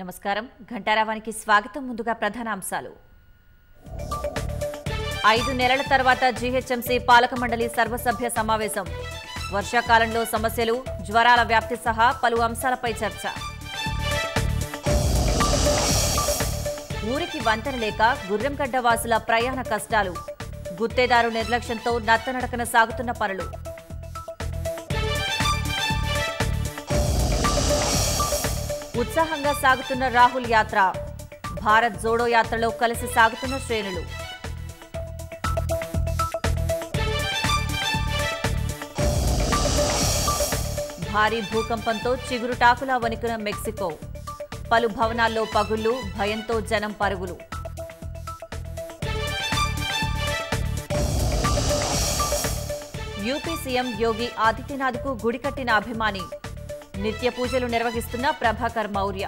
నమస్కారం. ఘంటారావానికి స్వాగతం ముందుగా ప్రధాన అంశాలు. ఐదు నెలల తర్వాత జీహెచ్ఎంసీ పాలక మండలి సర్వసభ్య సమావేశం. వర్షాకాలంలో సమస్యలు జ్వరాల వ్యాప్తి సహా పలు అంశాలపై చర్చ. ఊరికి వంతెన లేక గుర్రంగడ్డ వాసుల ప్రయాణ కష్టాలు. గుత్తేదారు నిర్లక్ష్యంతో నత్తనడకన సాగుతున్న పనులు. ఉత్సాహంగా సాగుతున్న రాహుల్ యాత్ర. భారత్ జోడో యాత్రలో కలిసి సాగుతున్న శ్రేణులు. భారీ భూకంపంతో చిగురుటాకులా వణికిన మెక్సికో. పలు భవనాల్లో పగుళ్ళు భయంతో జనం పరుగులు. యూపీ సీఎం యోగి ఆదిత్యనాథ్కు గుడి కట్టిన అభిమాని. నిత్య పూజలు నిర్వహిస్తున్న ప్రభాకర్ మౌర్య.